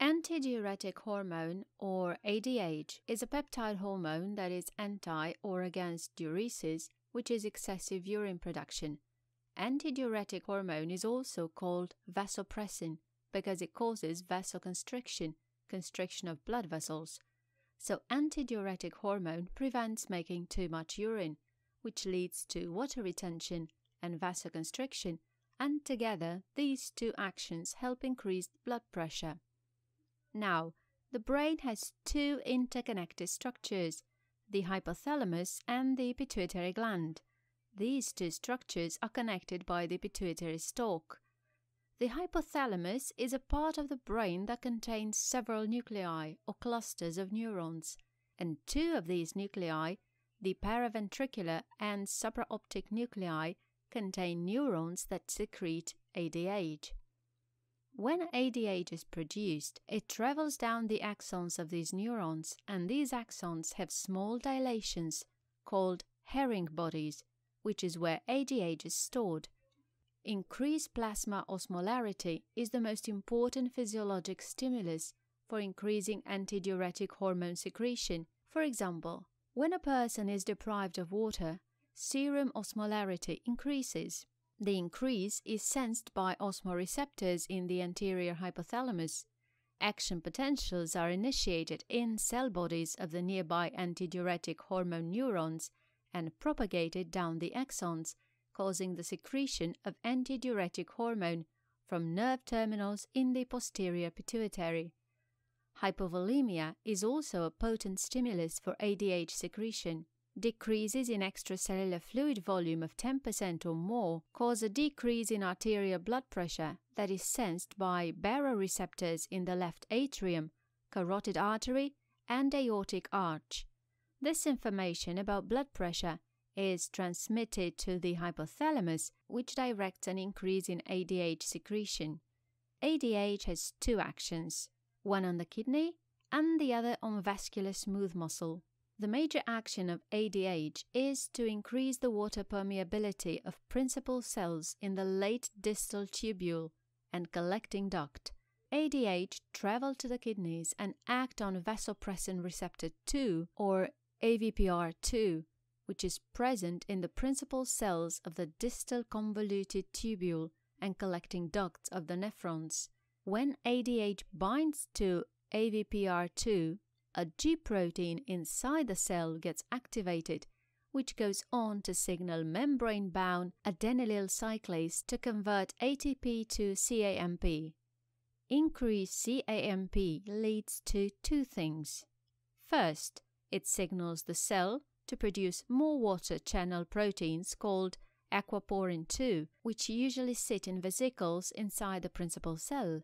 Antidiuretic hormone, or ADH, is a peptide hormone that is anti or against diuresis, which is excessive urine production. Antidiuretic hormone is also called vasopressin because it causes vasoconstriction, constriction of blood vessels. So, antidiuretic hormone prevents making too much urine, which leads to water retention and vasoconstriction, and together these two actions help increase blood pressure. Now, the brain has two interconnected structures the hypothalamus and the pituitary gland. These two structures are connected by the pituitary stalk. The hypothalamus is a part of the brain that contains several nuclei or clusters of neurons, and two of these nuclei, the paraventricular and supraoptic nuclei, contain neurons that secrete ADH. When ADH is produced, it travels down the axons of these neurons, and these axons have small dilations called Herring bodies, which is where ADH is stored. Increased plasma osmolarity is the most important physiologic stimulus for increasing antidiuretic hormone secretion. For example, when a person is deprived of water, serum osmolarity increases. The increase is sensed by osmoreceptors in the anterior hypothalamus. Action potentials are initiated in cell bodies of the nearby antidiuretic hormone neurons and propagated down the axons, causing the secretion of antidiuretic hormone from nerve terminals in the posterior pituitary. Hypovolemia is also a potent stimulus for ADH secretion decreases in extracellular fluid volume of 10% or more cause a decrease in arterial blood pressure that is sensed by baroreceptors in the left atrium, carotid artery, and aortic arch. This information about blood pressure is transmitted to the hypothalamus, which directs an increase in ADH secretion. ADH has two actions, one on the kidney and the other on vascular smooth muscle. The major action of ADH is to increase the water permeability of principal cells in the late distal tubule and collecting duct. ADH travel to the kidneys and act on vasopressin receptor 2 or AVPR2, which is present in the principal cells of the distal convoluted tubule and collecting ducts of the nephrons. When ADH binds to AVPR2, a G protein inside the cell gets activated, which goes on to signal membrane bound adenylyl cyclase to convert ATP to CAMP. Increased CAMP leads to two things. First, it signals the cell to produce more water channel proteins called aquaporin 2, which usually sit in vesicles inside the principal cell.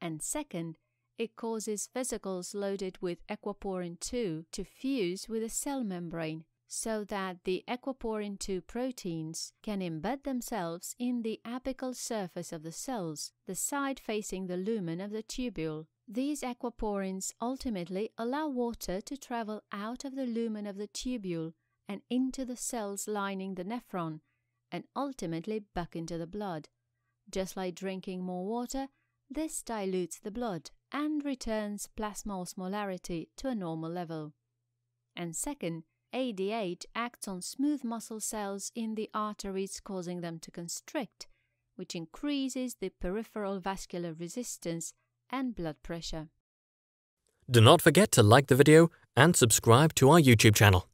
And second, it causes vesicles loaded with aquaporin 2 to fuse with a cell membrane so that the aquaporin 2 proteins can embed themselves in the apical surface of the cells, the side facing the lumen of the tubule. These aquaporins ultimately allow water to travel out of the lumen of the tubule and into the cells lining the nephron, and ultimately back into the blood. Just like drinking more water, this dilutes the blood and returns plasma osmolarity to a normal level. And second, ADH acts on smooth muscle cells in the arteries, causing them to constrict, which increases the peripheral vascular resistance and blood pressure. Do not forget to like the video and subscribe to our YouTube channel.